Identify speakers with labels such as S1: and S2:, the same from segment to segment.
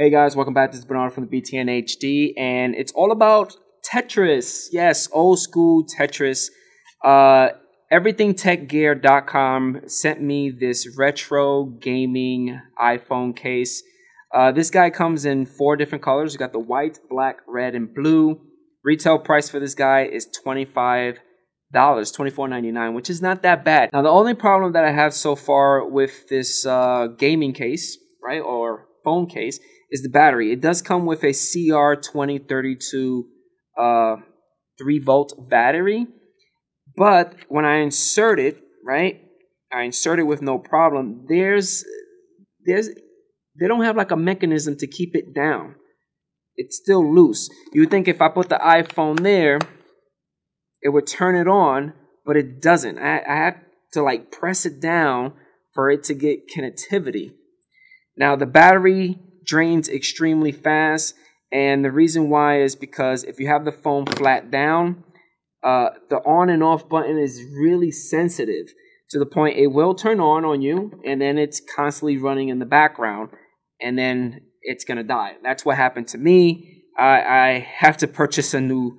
S1: Hey guys, welcome back. This is Bernard from the BTN HD, and it's all about Tetris. Yes, old school Tetris. Uh, EverythingTechGear.com sent me this retro gaming iPhone case. Uh, this guy comes in four different colors. You got the white, black, red, and blue. Retail price for this guy is twenty five dollars, twenty four ninety nine, which is not that bad. Now the only problem that I have so far with this uh, gaming case, right, or phone case, is the battery. It does come with a CR twenty thirty two uh, three volt battery, but when I insert it, right, I insert it with no problem. There's there's they don't have like a mechanism to keep it down it's still loose. You would think if I put the iPhone there, it would turn it on, but it doesn't. I, I have to like press it down for it to get connectivity. Now the battery drains extremely fast, and the reason why is because if you have the phone flat down, uh, the on and off button is really sensitive to the point it will turn on on you, and then it's constantly running in the background, and then it's gonna die. That's what happened to me. I, I have to purchase a new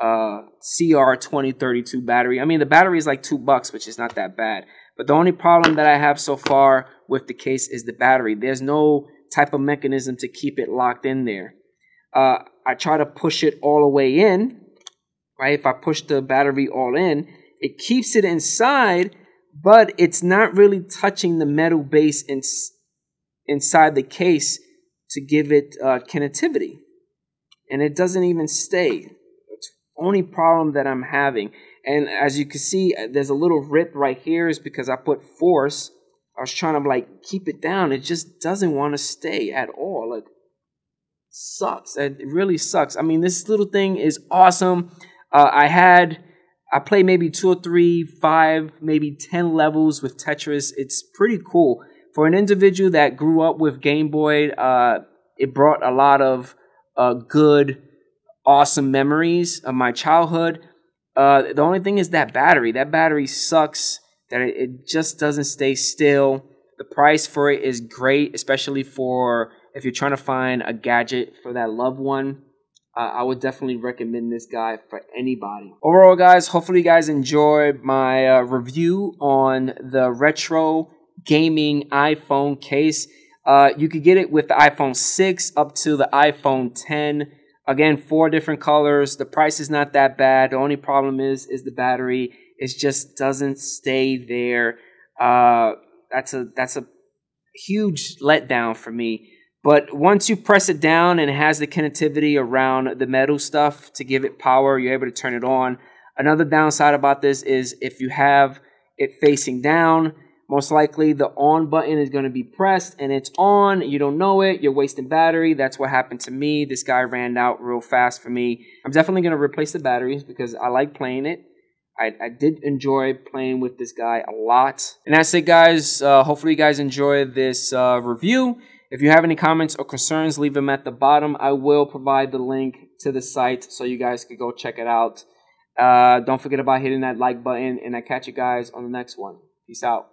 S1: uh, CR twenty thirty two battery. I mean, the battery is like two bucks, which is not that bad. But the only problem that I have so far with the case is the battery. There's no type of mechanism to keep it locked in there. Uh, I try to push it all the way in, right? If I push the battery all in, it keeps it inside, but it's not really touching the metal base in, inside the case to give it uh, connectivity. And it doesn't even stay. It's only problem that I'm having. And as you can see, uh, there's a little rip right here is because I put force. I was trying to like keep it down. It just doesn't want to stay at all. Like sucks. It really sucks. I mean, this little thing is awesome. Uh, I had I played maybe two or three, five, maybe ten levels with Tetris. It's pretty cool for an individual that grew up with Game Boy, uh, it brought a lot of uh, good, awesome memories of my childhood. Uh, the only thing is that battery. That battery sucks. That it, just doesn't stay still. The price for it is great, especially for if you're trying to find a gadget for that loved one. Uh, I would definitely recommend this guy for anybody. Overall, guys, hopefully you guys enjoyed my uh, review on the retro gaming iPhone case. Uh, you could get it with the iPhone 6 up to the iPhone 10. Again, four different colors. The price is not that bad. The only problem is is the battery. It just doesn't stay there. Uh, that's a that's a huge letdown for me. But once you press it down and it has the connectivity around the metal stuff to give it power, you're able to turn it on. Another downside about this is if you have it facing down, most likely the on button is going to be pressed and it's on. You don't know it. You're wasting battery. That's what happened to me. This guy ran out real fast for me. I'm definitely going to replace the batteries because I like playing it. I, I, did enjoy playing with this guy a lot. And that's it, guys. Uh, hopefully, you guys enjoy this uh, review. If you have any comments or concerns, leave them at the bottom. I will provide the link to the site so you guys can go check it out. Uh, don't forget about hitting that like button, and I catch you guys on the next one. Peace out.